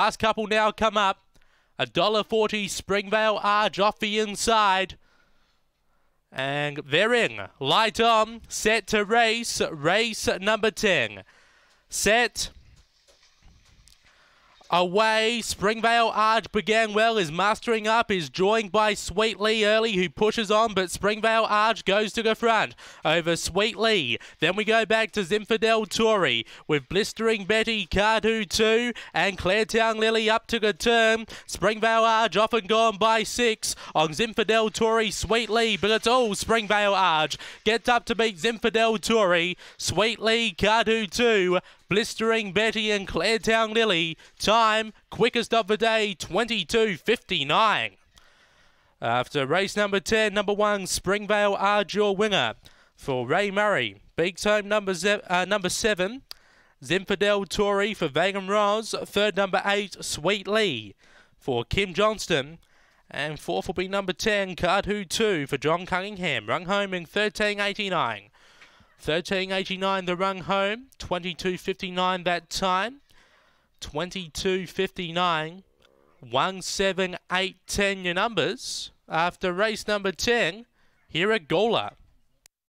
Last couple now come up. A dollar forty Springvale Arch off the inside. And they're in. Light on. Set to race. Race number 10. Set away. Springvale Arch began well, is mastering up, is joined by Sweetly early, who pushes on, but Springvale Arch goes to the front over Sweetly. Then we go back to Zinfandel Tory with Blistering Betty, Cardhu 2, and Claretown Lily up to the turn. Springvale Arch often gone by six on Zinfandel Tory, Sweetly, but it's all Springvale Arch. Gets up to beat Zinfandel Tory, Sweetly, Cardhu 2, Blistering Betty and Claretown Lily. Time, quickest of the day, 22.59. After race number 10, number 1, Springvale Arch your winner. For Ray Murray, Beaks home number, uh, number 7, Zinfandel Tory for Vegan Ross. Third, number 8, Sweetly for Kim Johnston. And fourth will be number 10, Cardhu 2 for John Cunningham. Rung home in 13.89. 13.89 the run home, 22.59 that time, 22.59, 1, 7, 8, 10 your numbers. After race number 10, here at Gawler.